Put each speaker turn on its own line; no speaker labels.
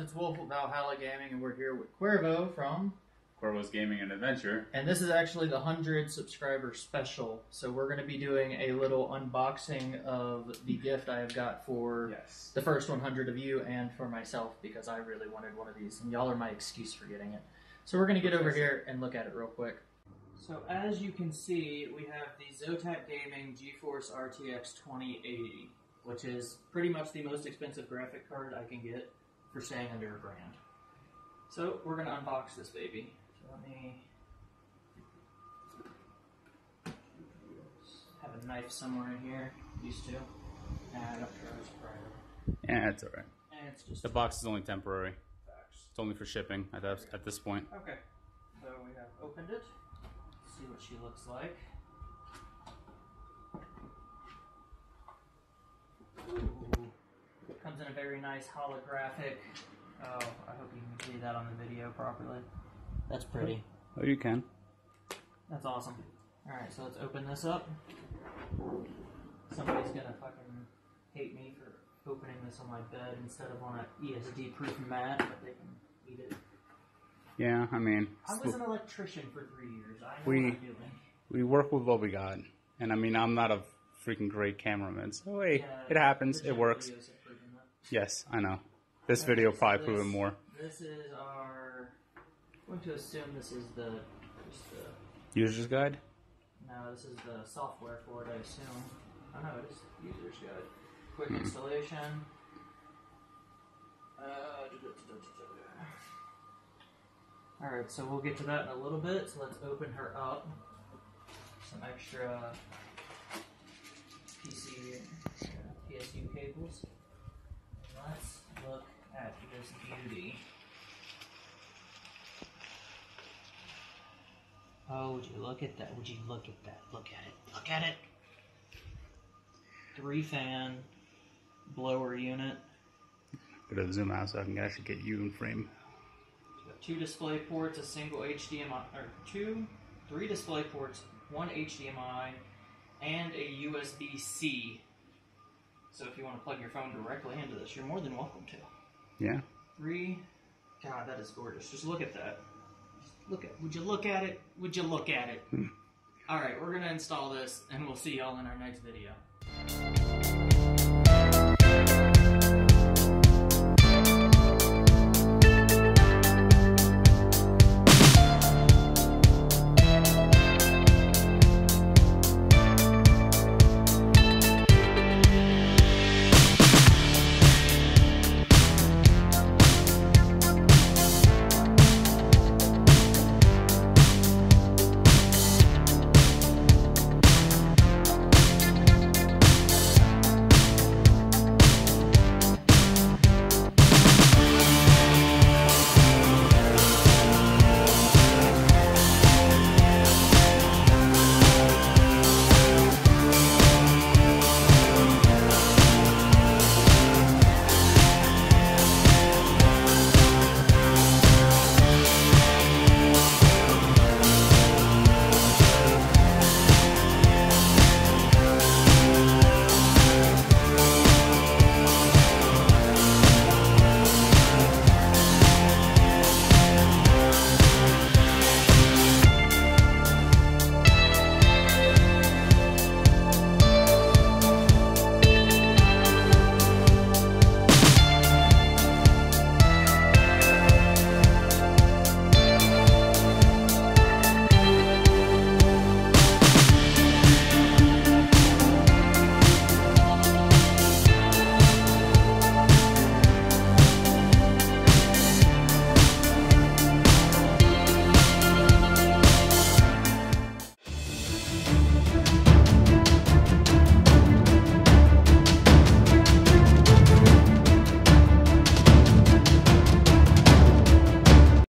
it's Wolf with Valhalla Gaming, and we're here with Cuervo from.
Cuervo's Gaming and Adventure.
And this is actually the 100 subscriber special. So we're going to be doing a little unboxing of the gift I have got for
Yes.
the first 100 of you and for myself because I really wanted one of these, and y'all are my excuse for getting it. So we're going to get over here and look at it real quick. So as you can see, we have the Zotac Gaming GeForce RTX 2080, which is pretty much the most expensive graphic card I can get for staying under a grand. So we're going to unbox this baby. So let me have a knife somewhere in here. Used to. Nah, I don't care. It's.
Yeah, it's alright.
And it's just
The box is only temporary.
facts.
It's only for shipping at, that, at this point.
Okay, so we have opened it. Let's see what she looks like. Ooh. Comes in a very nice holographic. Oh, I hope you can see that on the video properly. That's pretty.
Oh, you can.
That's awesome. Alright, so let's open this up. Somebody's gonna fucking hate me for opening this on my bed instead of on a ESD proof mat, but they can eat it.
Yeah, I mean,
I was an electrician for three years. I know
We-
what I'm doing.
we work with what we got. And I mean, I'm not a freaking great cameraman, so hey,
Yeah,
it happens. It works.
videos have proven that.
Yes, I know. This
Okay,
video
so
probably
this-
proven more.
This is our. I'm going to assume this is the. Just the
User's guide?
no, this is the software for it. I assume. Oh no, it is user's guide. Quick
Hmm.
installation. Uh, all right, so we'll get to that in a little bit. So let's open her up. Some extra PC, uh, PSU cables. Let's look at this beauty. Oh, would you look at that? Would you look at that? Look at it. Look at it. Three fan blower unit.
Gotta zoom out so I can actually get you in frame.
Two display ports, a single HDMI, or two, three display ports, one HDMI, and a USB C. So if you want to plug your phone directly into this, you're more than welcome to.
Yeah.
Three. God, that is gorgeous. Just look at that. Just look at. Would you look at it? Would you look at it? Hmm. All right, we're gonna install this, and we'll see y'all in our next video.